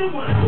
everyone.